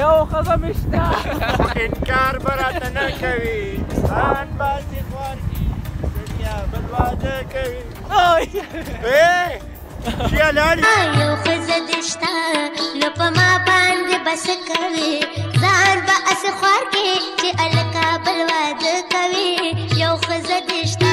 یو خزه مشته انکار براته نه کوي ځان باسي خوار کی دنیا بل واده کوي یا لاړې یو خزه دشته نو په ما باندې بس کوي ځان به اس خوار کې چې الکا بل واده کوي یو خزه دشته